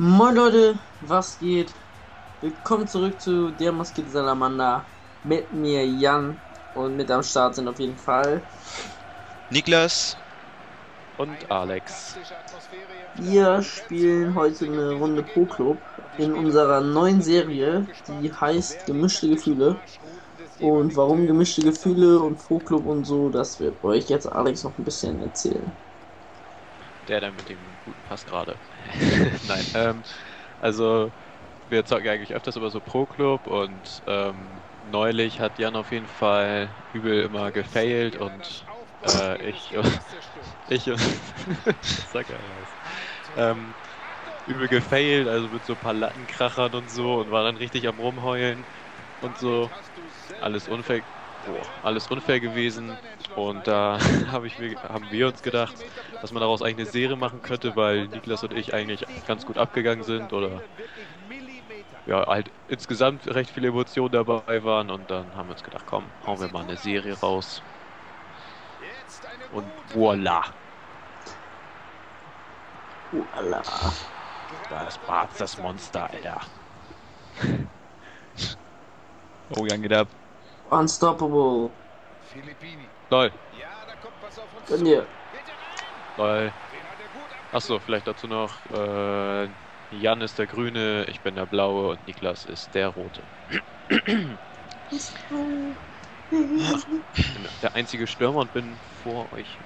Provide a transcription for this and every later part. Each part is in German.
Moin Leute, was geht? Willkommen zurück zu der maskierte Salamander mit mir Jan und mit am Start sind auf jeden Fall Niklas und Alex. Wir spielen heute eine Runde Pro Club in unserer neuen Serie, die heißt Gemischte Gefühle. Und warum gemischte Gefühle und Pro Club und so, das wird euch jetzt Alex noch ein bisschen erzählen. Der dann mit dem guten Pass gerade. Nein, ähm, also wir zocken eigentlich öfters über so Pro Club und ähm, neulich hat Jan auf jeden Fall übel immer gefailt und äh, ich ich sag ja was. Ähm, übel gefailt, also mit so ein paar Lattenkrachern und so und war dann richtig am rumheulen und so. Alles unfair, alles unfair gewesen. Und da hab ich haben wir uns gedacht, dass man daraus eigentlich eine Serie machen könnte, weil Niklas und ich eigentlich ganz gut abgegangen sind oder ja, halt insgesamt recht viele Emotionen dabei waren und dann haben wir uns gedacht, komm, hauen wir mal eine Serie raus. Und voila. Voila. Da ist Barz das Monster, Alter. Oh, Jan geht ab. Unstoppable. Lol. Gönn dir. Lol. Achso, vielleicht dazu noch, äh, Jan ist der Grüne, ich bin der Blaue und Niklas ist der Rote. Ich bin der einzige Stürmer und bin vor euch.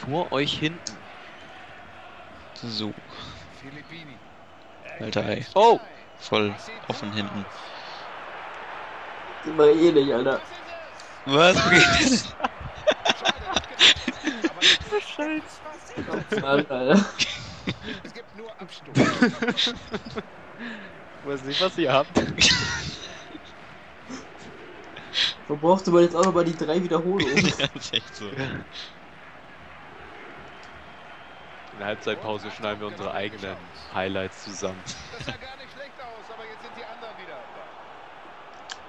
vor euch hinten. So. Alter, ey. Oh! Voll offen hinten. Das war eh nicht, Alter. Was? Scheiße. Alter. weiß nicht, was ihr habt. Du mal jetzt auch noch mal die drei Wiederholungen? ja, ist echt so. In der Halbzeitpause schneiden wir unsere eigenen Highlights zusammen.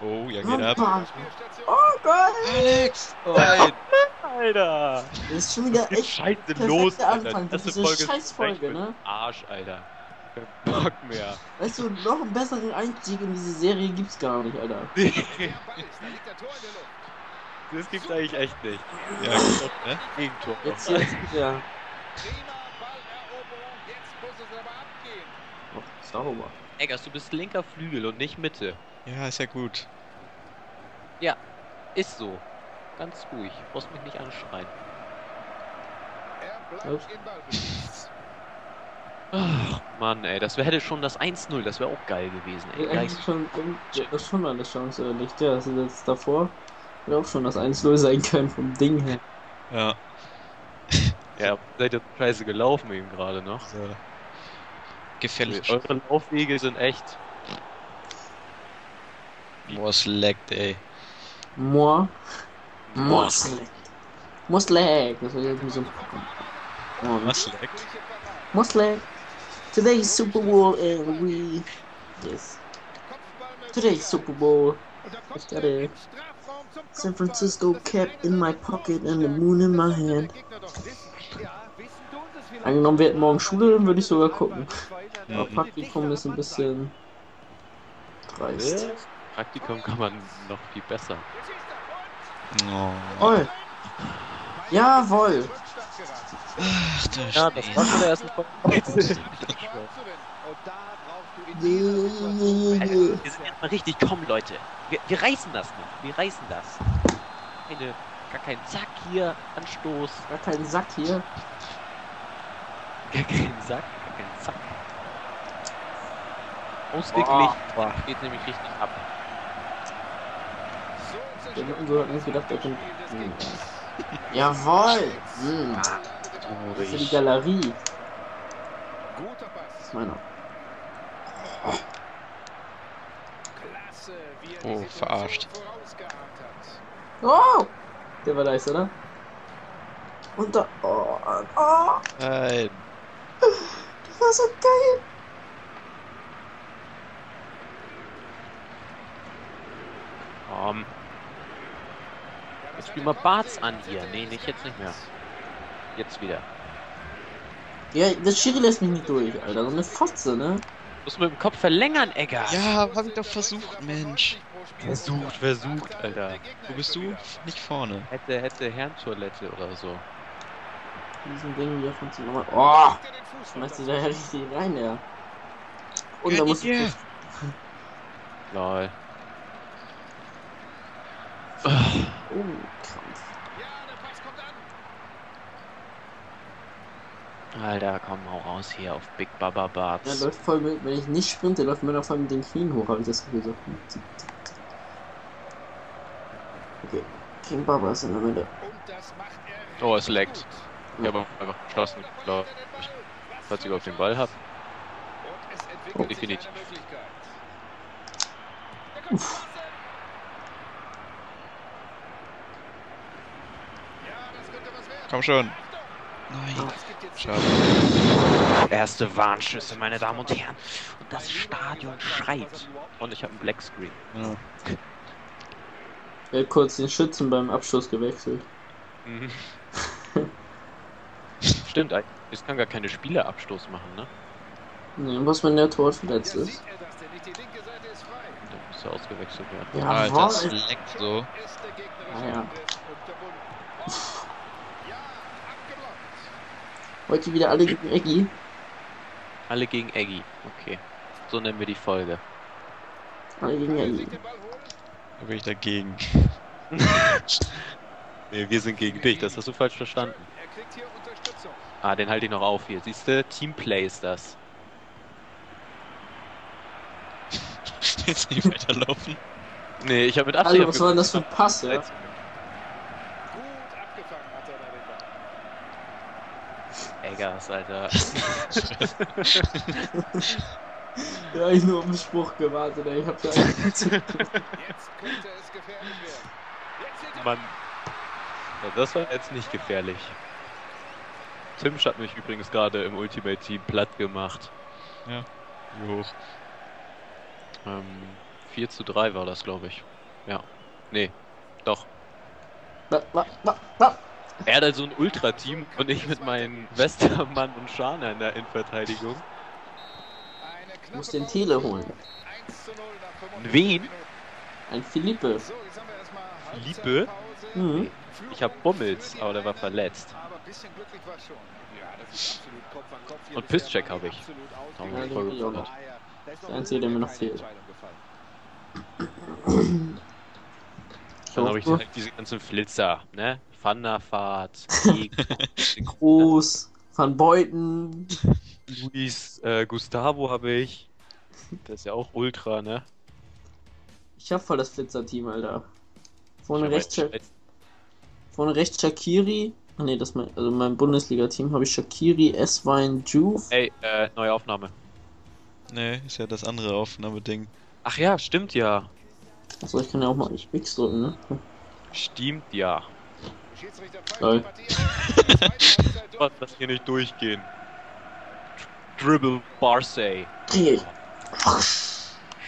Oh, Jan geht ab. Oh Gott! Alex! Oh, Nein! Alter! Das ist schon wieder echt Scheiße los, Alter. Anfang für Das ist diese Folge Scheißfolge, ist ne? Arsch, Alter. Kein Bock mehr. Weißt du, noch einen besseren Einstieg in diese Serie gibt's gar nicht, Alter. das gibt's eigentlich echt nicht. Ja, gut, ne? Gegentor. Jetzt, jetzt, ja. Oh, sauber. Eggers, du bist linker Flügel und nicht Mitte. Ja, ist ja gut. Ist so. Ganz ruhig. Brauchst mich nicht anschreien. Ups. Ach, Mann, ey, das wär, hätte schon das 1-0, das wäre auch geil gewesen, ey. Eigentlich schon, das ist schon mal eine Chance, oder nicht? Ja, das ist jetzt davor. Hätte auch schon das 1-0 sein können vom Ding her. Ja. ja, seid ihr scheiße gelaufen eben gerade noch. So. Gefällig. Eure Laufwege sind echt. Boah, es leckt, ey. Moi. Moi select. Moi select. Das war irgendwie so ein Und Was leckt? Moi select. Today's Super Bowl and we... Yes. Today's Super Bowl. I've got a San Francisco cap in my pocket and the moon in my hand. Angenommen, wir hätten morgen Schule, dann würde ich sogar gucken. Aber. Praktikum ist ein bisschen dreist. Praktikum kann man noch viel besser. Oh. Jawohl. Jawohl. Ach, du Ja, das war schon der erste Folge. Yeah. Wir sind jetzt mal richtig, komm Leute. Wir, wir reißen das noch. Wir reißen das. Keine, gar kein Zack hier, Anstoß. Gar kein Sack hier. Gar kein Sack, gar kein Zack. Ausgeglichen. Boah, geht nämlich richtig ab. Der Mittenso hat nicht gedacht, er könnte. Hm. Jawohl! Hm. Das ist ja die Galerie. Das ist meiner. Oh, verarscht. Oh! Der war nice, oder? Und da. Oh, oh! Nein. Das war so geil! Komm. Jetzt spiel mal Barts an hier. Nee, nicht jetzt nicht mehr. Jetzt wieder. Ja, das Schiri lässt mich nicht durch, Alter. So eine Fotze, ne? Muss mit dem Kopf verlängern, Egger. Ja, hab ich doch versucht, Mensch. Versucht, versucht, Alter. Wo bist du? Nicht vorne. Hätte, hätte Herrentoilette oder so. Diesen Ding hier von nochmal. Oh! Schmeißt du da ja richtig rein, ja. Und da muss ich. Lol. Oh, Krampf. Alter, komm, hau raus hier auf Big Baba Ja, Barts. läuft voll mit, wenn ich nicht sprinte, läuft mir noch voll mit den Knien hoch, habe ich das Gefühl so. Tick. Okay, King Baba ist in der Mitte. Oh, es leckt. Ich habe einfach geschlossen, glaube ich. Falls ich auf den Ball hab. Oh. Definitiv. Komm schon. Nein. Schade. Erste Warnschüsse, meine Damen und Herren. Und das Stadion schreit. Und ich habe einen Black Screen. Ja. Er hat kurz den Schützen beim Abschluss gewechselt. Mhm. Stimmt. Ich kann gar keine Spielerabstoß machen, ne? Nee, was wenn der Tor verletzt ist. Da muss ja ausgewechselt werden. Ja, Alter, was? das leckt so. Ah, ja. Heute wieder alle gegen Eggy. Alle gegen Eggy. Okay. So nennen wir die Folge. Alle gegen Eggy. Da bin ich dagegen. Nee, wir sind gegen dich. Das hast du falsch verstanden. Ah, den halte ich noch auf hier. Siehst du? Teamplay ist das. Jetzt nicht weiterlaufen. Nee, ich habe mit Alter, Absicht. was war denn das für ein Pass, ja? Eggers, Alter. Ja, ich nur auf den Spruch gewartet, ey. Ich hab da eigentlich. Mann. Ja, das war jetzt nicht gefährlich. Timsch hat mich übrigens gerade im Ultimate Team platt gemacht. Wie hoch? Ähm, 4 zu 3 war das, glaube ich. Ja. Nee, doch. Wa- wa- wa- wa- Er hat also ein Ultra-Team und ich mit meinen Westermann und Schana in der Innenverteidigung. Ich muss den Tele holen. Wen? Ein Philippe. Liebe? Mhm. Ich hab Bummels, aber der war verletzt. Und Pisscheck habe ich. Ja, ich den gefreut. noch. Der einzige, der mir noch fehlt. Dann habe ich direkt diese ganzen Flitzer, ne? Thunderfahrt, Groß, Van Beuten. Luis, äh, Gustavo habe ich. Der ist ja auch Ultra, ne? Ich hab voll das Flitzer-Team, Alter. Vorne rechts, jetzt- vorne rechts Shakiri. Ah ne, das ist mein, also mein Bundesliga-Team habe ich Shakiri, Eswein, Juve. Ey, äh, neue Aufnahme. Nee, ist ja das andere Aufnahmeding. Ach ja, stimmt ja. Achso, ich kann ja auch mal X drücken, ne? Stimmt ja. Geil. Gott, das hier nicht durchgehen. Dribble Barsey. Dreh.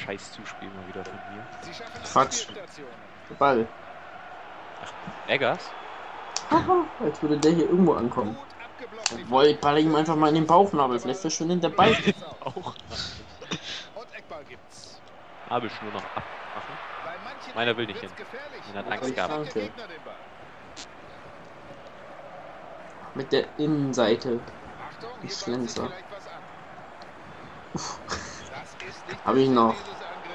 Scheiß Zuspiel mal wieder von mir. Quatsch. Ball. Eggers? Haha, als würde der hier irgendwo ankommen. Obwohl, ich baller ihm einfach mal in den Bauchnabel. Vielleicht verschwindet der Ball. Auch. Habe ich nur noch abmachen. Meiner will nicht hin. Meiner hat Angst gehabt. Danke. Mit der Innenseite. Die Schlenzer. Hab ich noch.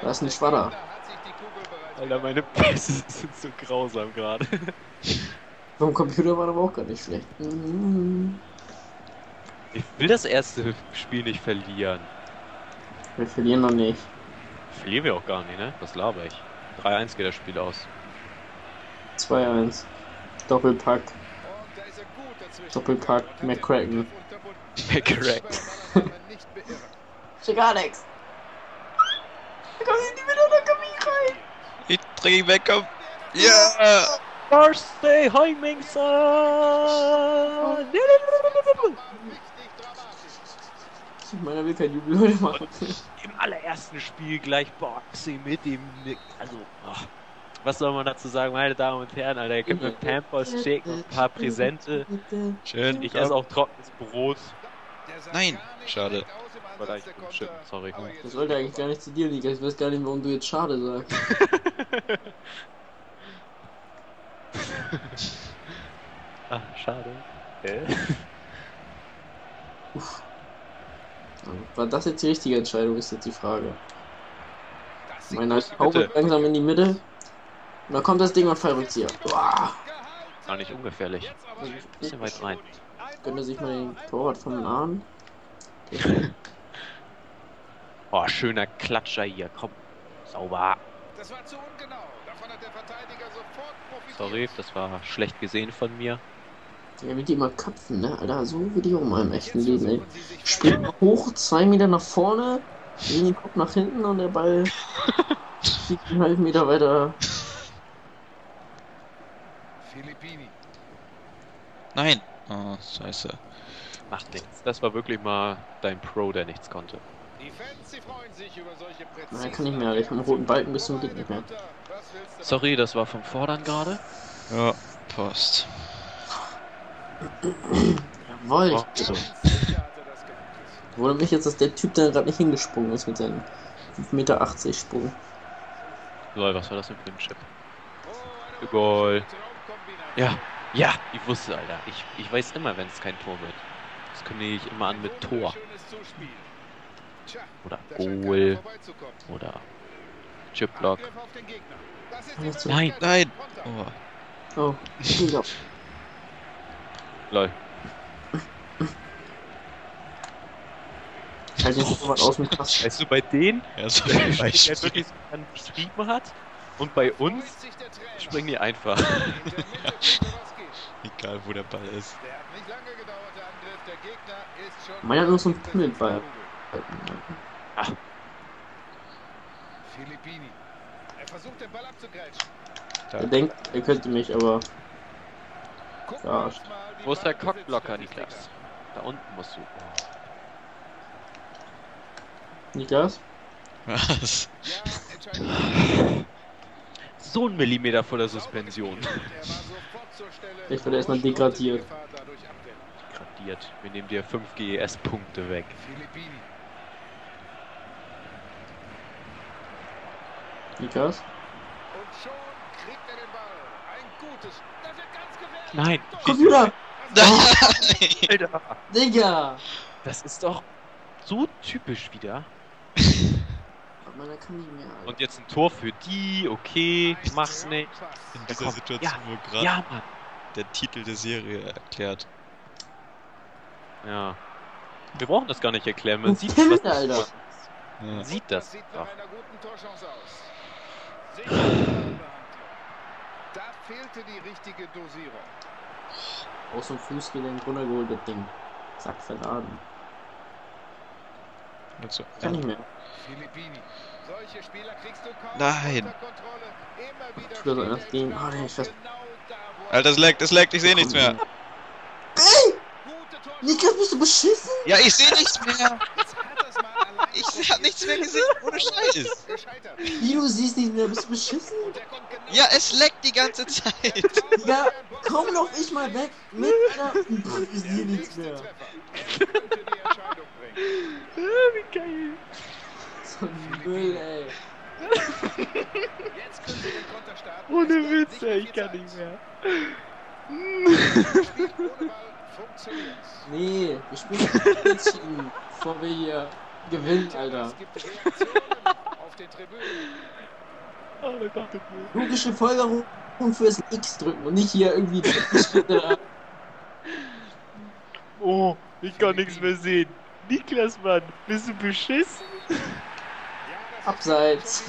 Da ist ein Schwadder. Alter, meine Pässe sind so grausam gerade. Vom Computer war aber auch gar nicht schlecht. Mhm. Ich will das erste Spiel nicht verlieren. Wir verlieren noch nicht. Verlieren wir auch gar nicht, ne? Was laber ich? 3-1 geht das Spiel aus. 2-1. Doppelpack. Doppelpack McCracken. Correct. Schick Alex. Da kommt nie wieder, da komm ich rein. Ich dreh ihn weg, komm. Ja! Birthday Heimingson! Meiner will kein Jubel heute machen. Im allerersten Spiel gleich Boxing mit dem. Also, ach, was soll man dazu sagen, meine Damen und Herren? Alter, ihr könnt mir Pampers schicken, ein paar Präsente. Schön. Ich esse auch trockenes Brot. Nein, schade. Eigentlich umschitten, sorry. Das sollte eigentlich gar nicht zu dir liegen. Ich weiß gar nicht, warum du jetzt schade sagst. Ah, schade. Äh? War das jetzt die richtige Entscheidung, ist jetzt die Frage. Meiner. Haube langsam in die Mitte. Und da kommt das Ding und Fallrückzieher. Boah. War nicht ungefährlich. Bisschen weit rein. Gönnt er sich mal den Torwart von Ahn? Oh, schöner Klatscher hier, komm. Sauber. Das war zu ungenau. Davon hat der Verteidiger sofort profitiert. Sorry, das war schlecht gesehen von mir. Der will die immer köpfen, ne? Alter, so wie die um im echten Leben, ey. Springt mal hoch, zwei Meter nach vorne, den Kopf nach hinten und der Ball fliegt einen halben Meter weiter. Nein. Oh, scheiße. Macht nichts. Das war wirklich mal dein Pro, der nichts konnte. Die Fans, sie freuen sich über solche Nein, kann nicht mehr. Ich am roten Balken bis zum Dick nicht mehr. Sorry, das war vom Vordern gerade. Ja, Post. Jawoll, Oh. ich wundert mich jetzt, dass der Typ da gerade nicht hingesprungen ist mit seinem 5,80 Meter Sprung. Lol, was war das denn für ein Chip? Goal. Ja, ja, ich wusste, Alter. Ich, ich weiß immer, wenn es kein Tor wird. Das kündige ich immer an mit Tor. Oder Goal. Oder so- Nein, Nein. Oh. Oh, ja. lol. Halt den Torwart aus dem Kasten. Weißt du, bei denen, Ja, so der wirklich so dann beschrieben hat, und bei uns springen die einfach. Egal, wo der Ball ist. Der hat nicht lange gedauert, der Angriff. Der Gegner ist schon. Meiner nur so einen Pimmelball. Filippini. Er versucht den Ball abzugrätschen. Er denkt, er könnte mich, aber die Wo ist der Cockblocker, Niklas? Da unten musst du. Niklas? Was? So ein Millimeter vor der Suspension. Ich werde erstmal degradiert. Gefahr dadurch abwenden. Gradiert. Wir nehmen dir 5 GES-Punkte weg. Gefährlich. Nein! Computer! Alter! Digga! Das ist doch so typisch wieder. Kann mehr, Alter. Und jetzt ein Tor für die, okay, Ein mach's nicht. In Ja, dieser. Situation, wo gerade Ja, Mann! der Titel der Serie erklärt. Ja. Wir brauchen das gar nicht erklären. Man sieht, Pimmel, was Alter. Man Ja. sieht das. sieht doch. nach einer guten Torchance aus. Da fehlte die richtige Dosierung. Aus dem Fußgelenk runtergeholt, das Ding. Zack, verladen. Also, Kann ja. nicht mehr. Filippini. Solche Spieler kriegst du kaum Nein. unter Kontrolle. Immer wieder Ich würde er dem- im Ah, nee, ich genau er Alter, es leckt, es leckt, ich sehe nichts mehr. Torchance. Niklas, bist du beschissen? Ja, ich sehe nichts mehr. Ich hab nichts mehr gesehen, ohne Scheiß. Wie, du siehst nicht mehr, bist du beschissen? Genau Ja, es leckt die ganze Zeit. Digga, komm doch ich mal weg mit einer... Pff, Ich sehe nichts mehr. Wie geil. Müll, ey. Jetzt können sie den Konter starten. Ohne Witz, ey, ich kann nicht mehr. Nee, wir spielen Unentschieden, bevor wir hier gewinnen, Alter. Es gibt Reaktionen auf den Tribünen. Oh. Logische Folgerung fürs X drücken und nicht hier irgendwie. Oh, ich kann nichts mehr sehen. Niklas, Mann, bist du beschissen? Das Abseits.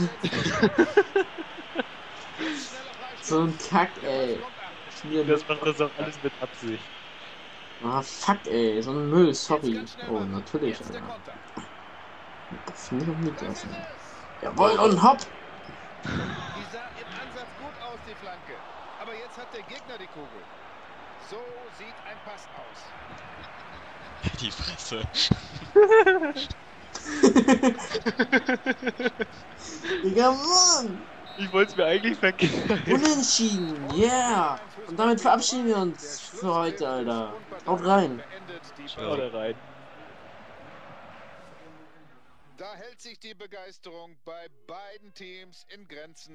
So ein Kack, ey. Hier, Das macht das auch alles mit Absicht. ah, fuck, ey. So ein Müll, sorry. Oh, natürlich, Alter. Konter. Finde ich auch nicht lassen. Jawohl, und hopp. Die sah im Ansatz gut aus, die Flanke. Aber jetzt hat der Gegner die Kugel. So sieht ein Pass aus. Die Fresse. Digga, Mann! Ich wollte es mir eigentlich vergessen. Unentschieden, yeah! Und damit verabschieden wir uns für heute, Alter. Haut rein. Haut rein. Da hält sich die Begeisterung bei beiden Teams in Grenzen.